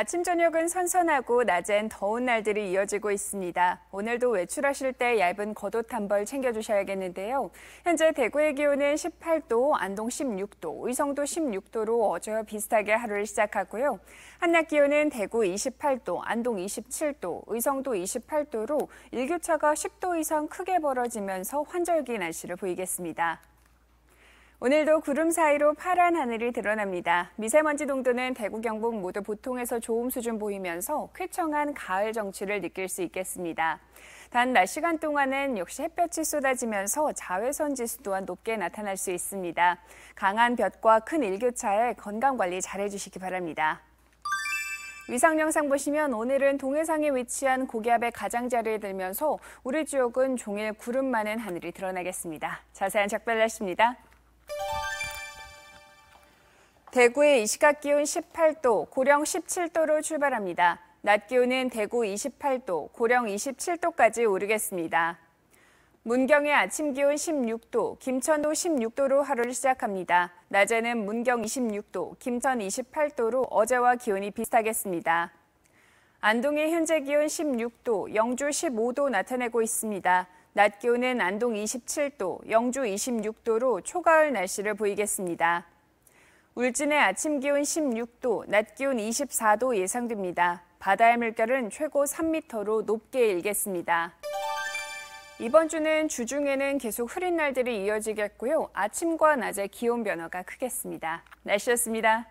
아침 저녁은 선선하고 낮엔 더운 날들이 이어지고 있습니다. 오늘도 외출하실 때 얇은 겉옷 한 벌 챙겨주셔야겠는데요. 현재 대구의 기온은 18도, 안동 16도, 의성도 16도로 어제와 비슷하게 하루를 시작하고요. 한낮 기온은 대구 28도, 안동 27도, 의성도 28도로 일교차가 10도 이상 크게 벌어지면서 환절기 날씨를 보이겠습니다. 오늘도 구름 사이로 파란 하늘이 드러납니다. 미세먼지 농도는 대구 경북 모두 보통에서 좋음 수준 보이면서 쾌청한 가을 정취를 느낄 수 있겠습니다. 단 낮 시간 동안은 역시 햇볕이 쏟아지면서 자외선 지수 또한 높게 나타날 수 있습니다. 강한 볕과 큰 일교차에 건강 관리 잘 해주시기 바랍니다. 위상 영상 보시면 오늘은 동해상에 위치한 고기압의 가장자리에 들면서 우리 지역은 종일 구름 많은 하늘이 드러나겠습니다. 자세한 작별 날씨입니다. 대구의 이 시각 기온 18도, 고령 17도로 출발합니다. 낮 기온은 대구 28도, 고령 27도까지 오르겠습니다. 문경의 아침 기온 16도, 김천도 16도로 하루를 시작합니다. 낮에는 문경 26도, 김천 28도로 어제와 기온이 비슷하겠습니다. 안동의 현재 기온 16도, 영주 15도 나타내고 있습니다. 낮 기온은 안동 27도, 영주 26도로 초가을 날씨를 보이겠습니다. 울진의 아침 기온 16도, 낮 기온 24도 예상됩니다. 바다의 물결은 최고 3m로 높게 일겠습니다. 이번 주는 주중에는 계속 흐린 날들이 이어지겠고요. 아침과 낮에 기온 변화가 크겠습니다. 날씨였습니다.